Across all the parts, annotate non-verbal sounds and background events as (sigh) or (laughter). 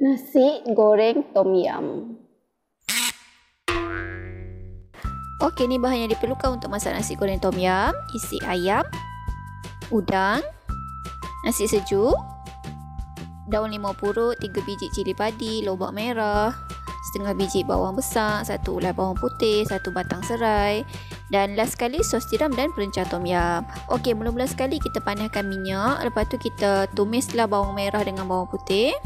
Nasi goreng tom yum. Okey, ni bahan yang diperlukan untuk masak nasi goreng tom yum. Isi ayam, udang, nasi sejuk, daun limau purut, 3 biji cili padi, lobak merah, setengah biji bawang besar, satu ulai bawang putih, satu batang serai dan last sekali sos tiram dan perencah tom yum. Okey, mula-mula sekali kita panaskan minyak, lepas tu kita tumislah bawang merah dengan bawang putih.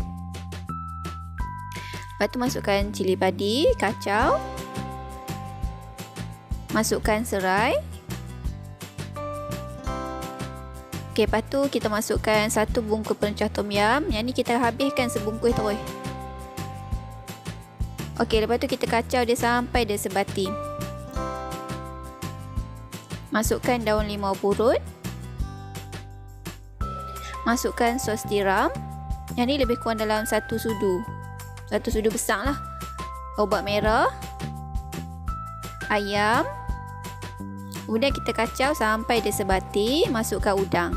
Lepas tu masukkan cili padi, kacau, masukkan serai. Okey, lepas tu kita masukkan satu bungkus perencah tom yum. Yang ni kita habiskan sebungkus terus. Okey, lepas tu kita kacau dia sampai dia sebati. Masukkan daun limau purut. Masukkan sos tiram. Yang ni lebih kurang dalam satu sudu. Satu sudu besar lah. Obat merah. Ayam. Kemudian kita kacau sampai dia sebati, masukkan udang.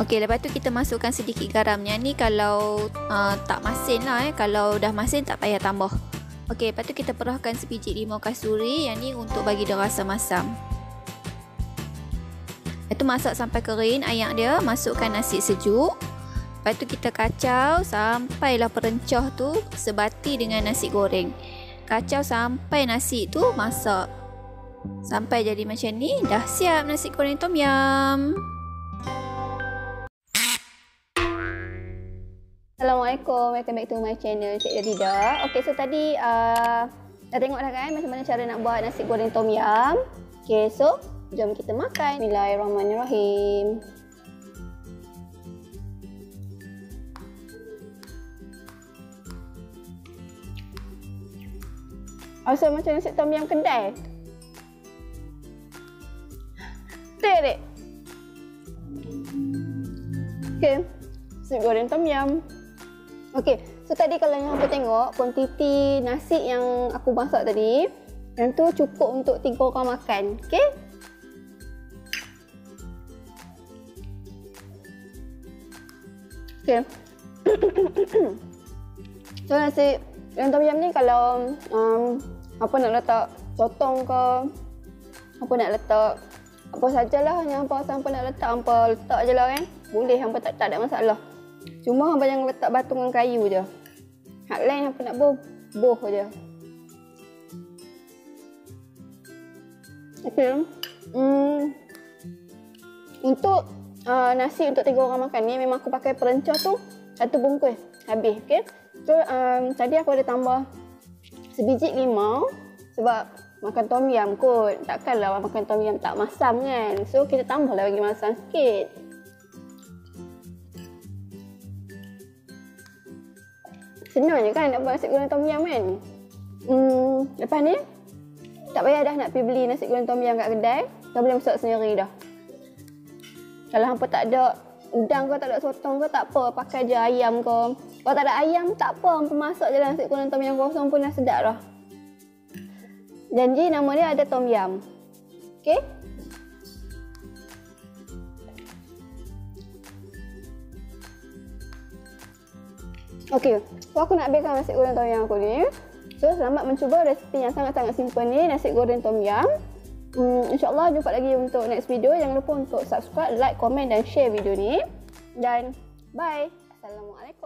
Okey, lepas tu kita masukkan sedikit garam. Yang ni kalau uh, tak masin lah eh. Kalau dah masin tak payah tambah. Okey, lepas tu kita perahkan sebiji limau kasturi. Yang ni untuk bagi dia rasa masam. Tu masak sampai kering ayak dia. Masukkan nasi sejuk. Lepas tu kita kacau sampailah perencah tu sebati dengan nasi goreng kacau sampai nasi tu masak. Sampai jadi macam ni, dah siap nasi goreng tom yum. Assalamualaikum, welcome back to my channel Cik Jadida. Okay, so tadi uh, dah tengok dah kan macam mana cara nak buat nasi goreng tom yum. Okay, so jom kita makan. Bismillahirrahmanirrahim. Rasa macam nasi tom yum kedai. Teh dek. Okay. Nasi goreng tom yum. Okay. So tadi kalau yang aku tengok, kuantiti nasi yang aku masak tadi, yang tu cukup untuk tiga orang makan. Okay. Okay. (coughs) so nasi yang tom yum ni kalau um, apa nak letak sotong ke apa nak letak apa sajalah yang apa apa nak letak apa letak je lah kan boleh hampa tak, tak ada masalah cuma hampa jangan letak batungan kayu je hak lain apa nak boh boh je Okay. Hmm. Untuk uh, nasi untuk tiga orang makan ni memang aku pakai perencah tu satu bungkus habis okey. So um, tadi aku ada tambah sebiji limau sebab makan tom yum kot. Takkanlah makan tom yum tak masam kan. So kita tambahlah bagi masam sikit. Senang je kan nak buat nasi goreng tom yum kan. Hmm, lepas ni tak payah dah nak pergi beli nasi goreng tom yum kat kedai. Dah boleh masak sendiri dah. Kalau hampa tak ada udang ke tak ada sotong ke tak apa. Pakai je ayam ke. Kalau tak ada ayam tak apa. Hampa masak je nasi goreng tom yum kosong pun dah sedap dah. Janji nama dia ada tom yum okey? Okey, so aku nak habiskan nasi goreng tom yum aku ni. So, selamat mencuba resipi yang sangat-sangat simple ni, nasi goreng tom yum. Hmm, InsyaAllah jumpa lagi untuk next video. Jangan lupa untuk subscribe, like, komen dan share video ni. Dan bye. Assalamualaikum.